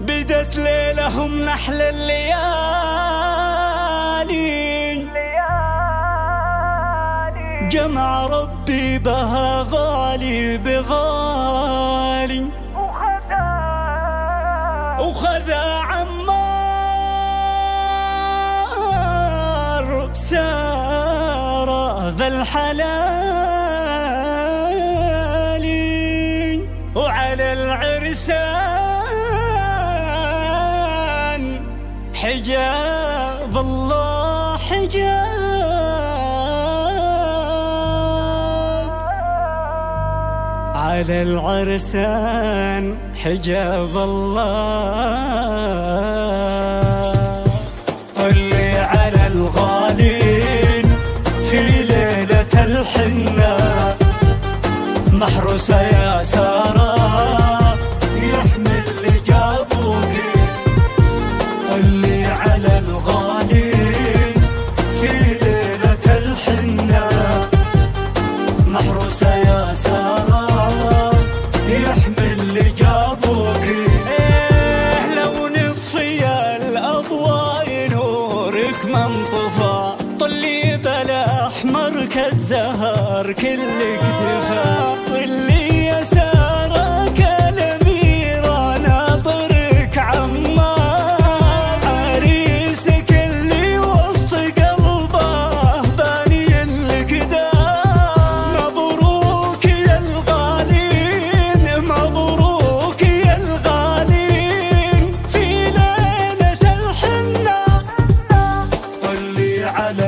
بدت ليلهم نحل الليالي. جمع ربي بها غالي بغالي. وخذا عمار سارة ذا الحلال. وعلى العرسان حجاب الله حجاب. على العرسان حجاب الله. اللي على الغالين في ليلة الحنة. محروسة يا سارة النهار كلك دفاع يسارك ناطرك عريسك اللي وسط قلبه لك مبروك يا الغالين مبروك يا الغالين في ليلة طلي على